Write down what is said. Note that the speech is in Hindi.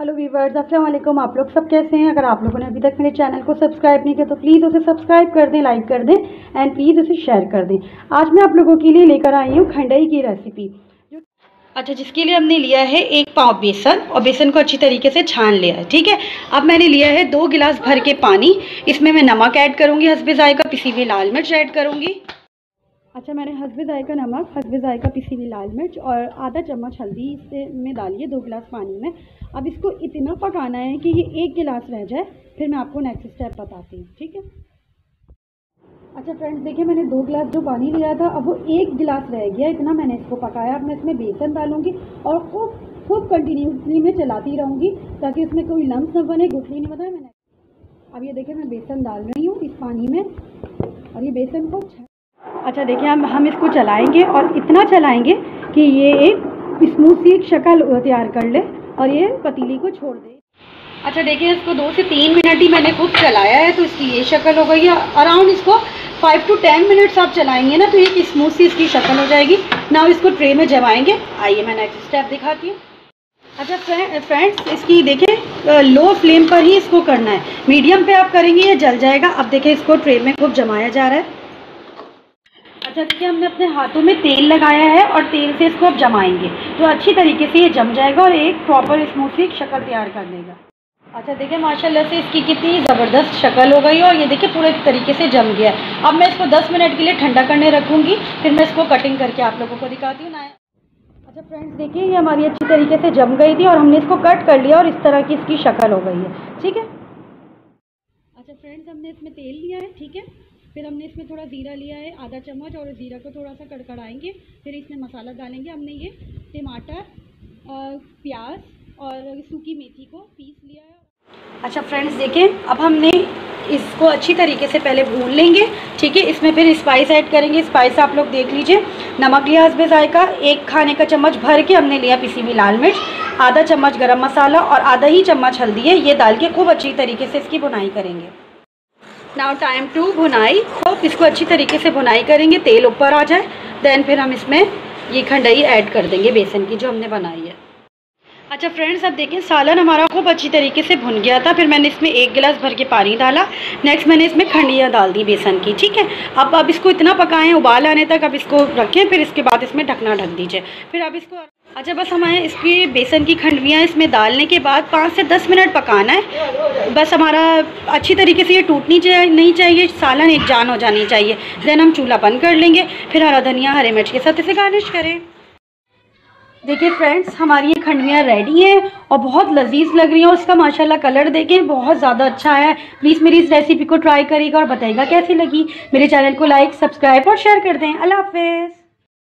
हेलो वीवर्स वालेकुम। आप लोग सब कैसे हैं? अगर आप लोगों ने अभी तक मेरे चैनल को सब्सक्राइब नहीं किया तो प्लीज़ उसे सब्सक्राइब कर दें लाइक कर दें एंड प्लीज़ उसे शेयर कर दें। आज मैं आप लोगों के लिए लेकर आई हूँ खंडई की रेसिपी अच्छा जिसके लिए हमने लिया है एक पाव बेसन, और बेसन को अच्छी तरीके से छान लिया है, ठीक है? अब मैंने लिया है दो गिलास भर के पानी। इसमें मैं नमक ऐड करूँगी, हसबे जायका, पिसी हुई लाल मिर्च ऐड करूँगी। अच्छा मैंने हसबे जायका नमक, हसबे जायका पिसी हुई लाल मिर्च और आधा चम्मच हल्दी इससे में डालिए, दो गिलास पानी में। अब इसको इतना पकाना है कि ये एक गिलास रह जाए, फिर मैं आपको नेक्स्ट स्टेप बताती हूँ, ठीक है? अच्छा फ्रेंड्स देखिए, मैंने दो गिलास जो पानी लिया था, अब वो एक गिलास रह गया, इतना मैंने इसको पकाया। अब मैं इसमें बेसन डालूँगी और खूब खूब कंटिन्यूसली मैं चलाती रहूँगी, ताकि उसमें कोई लम्स न बने, गुठली नहीं बना। मैंने अब ये देखिए, मैं बेसन डाल रही हूँ इस पानी में, और ये बेसन को अच्छा देखिए, हम हम इसको चलाएँगे और इतना चलाएँगे कि ये एक स्मूथ सी एक शक्ल तैयार कर ले और ये पतीली को छोड़ दे। अच्छा देखिए, इसको दो से तीन मिनट ही मैंने खूब चलाया है तो इसकी ये शक्ल हो गई है। अराउंड इसको फाइव टू टेन मिनट्स आप चलाएँगे ना तो एक स्मूथ सी इसकी शक्ल हो जाएगी। ना इसको ट्रे में जमाएँगे। आइए, मैं नेक्स्ट स्टेप दिखाती हूँ। अच्छा फ्रेंड्स इसकी देखें लो फ्लेम पर ही इसको करना है। मीडियम पे आप करेंगे, ये जल जाएगा। अब देखें इसको ट्रे में खूब जमाया जा रहा है। अच्छा देखिए हमने अपने हाथों में तेल लगाया है और तेल से इसको अब जमाएँगे। तो अच्छी तरीके से ये जम जाएगा और एक प्रॉपर स्मूथ सी शक्ल तैयार कर देगा अच्छा देखिए, माशाल्लाह से इसकी कितनी ज़बरदस्त शक्ल हो गई और ये देखिए पूरे तरीके से जम गया है। अब मैं इसको 10 मिनट के लिए ठंडा करने रखूँगी, फिर मैं इसको कटिंग करके आप लोगों को दिखाती हूँ। ना अच्छा फ्रेंड्स देखिए, ये हमारी अच्छी तरीके से जम गई थी और हमने इसको कट कर लिया और इस तरह की इसकी शक्ल हो गई है। ठीक है? अच्छा फ्रेंड्स हमने इसमें तेल लिया है, ठीक है? फिर हमने इसमें थोड़ा ज़ीरा लिया है, आधा चम्मच, और ज़ीरा को थोड़ा सा कड़कड़ाएँगे। फिर इसमें मसाला डालेंगे हमने ये टमाटर प्याज और सूखी मेथी को पीस लिया है। अच्छा फ्रेंड्स, देखें, अब हमने इसको अच्छी तरीके से पहले भून लेंगे, ठीक है? इसमें फिर स्पाइस ऐड करेंगे। स्पाइस आप लोग देख लीजिए, नमक लिया हसबे जायका, एक खाने का चम्मच भर के हमने लिया पिसी हुई लाल मिर्च, आधा चम्मच गरम मसाला और आधा ही चम्मच हल्दी है। ये डाल के खूब अच्छी तरीके से इसकी बुनाई करेंगे। नाउ टाइम टू भुनाई। तो इसको अच्छी तरीके से भुनाई करेंगे, तेल ऊपर आ जाए देन फिर हम इसमें ये खंडई ऐड कर देंगे बेसन की जो हमने बनाई है। अच्छा फ्रेंड्स अब देखें सालन हमारा खूब अच्छी तरीके से भुन गया था। फिर मैंने इसमें एक गिलास भर के पानी डाला। नेक्स्ट मैंने इसमें खंडियाँ डाल दी बेसन की, ठीक है? अब अब इसको इतना पकाएँ, उबाल आने तक अब इसको रखें, फिर इसके बाद इसमें ढकना ढक दीजिए। फिर अब इसको अच्छा बस हमें इसकी बेसन की खंडवियाँ इसमें डालने के बाद पाँच से दस मिनट पकाना है। बस हमारा अच्छी तरीके से ये टूटनी चाहिए नहीं चाहिए, सालन एक जान हो जानी चाहिए। देन हम चूल्हा बंद कर लेंगे। फिर हरा धनिया, हरे मिर्च के साथ इसे गार्निश करें। देखिए फ्रेंड्स हमारी ये खंडवियाँ रेडी हैं और बहुत लजीज लग रही हैं और इसका माशाल्लाह कलर देखें, बहुत ज़्यादा अच्छा है। प्लीज़ मेरी इस रेसिपी को ट्राई करेगा और बताएगा कैसी लगी। मेरे चैनल को लाइक सब्सक्राइब और शेयर कर दें। अल्लाह हाफिज़।